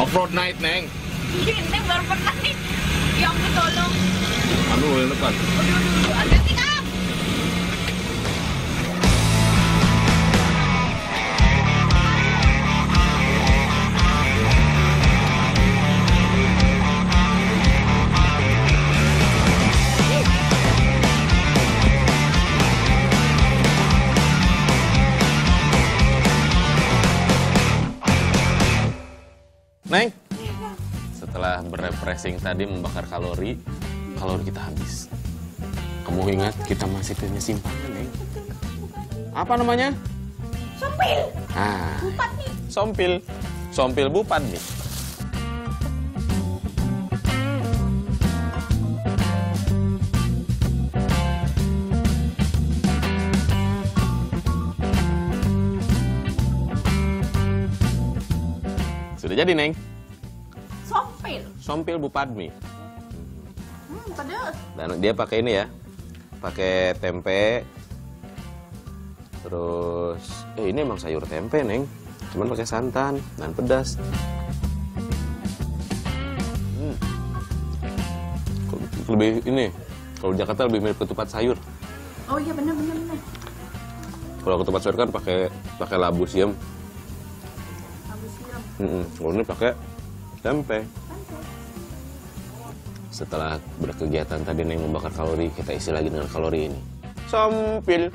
off-road night, Neng. Hindi, baru pernah nih. Ya ampun, tolong. Aduh, aduh, aduh. Hati-hati, Kak. Neng. Setelah berrefreshing tadi membakar kalori, kalori kita habis. Kamu ingat kita masih punya simpanan, Neng? Apa namanya? Sompil. Ah, Bupat nih. sompil. Sompil bupat nih. Sudah jadi, Neng. Sompil. Sompil bupadmi. Hmm, pedas. Dan dia pakai ini ya. Pakai tempe. Terus eh ini emang sayur tempe, Neng. Cuman pakai santan dan pedas. Hmm. Lebih ini. Kalau Jakarta lebih mirip ketupat sayur. Oh iya, bener, bener, bener. Kalau ketupat sayur kan pakai pakai labu siam. Mm-mm. Kalau ini pakai tempe. Setelah berkegiatan tadi Neng membakar kalori, kita isi lagi dengan kalori ini. Sompil.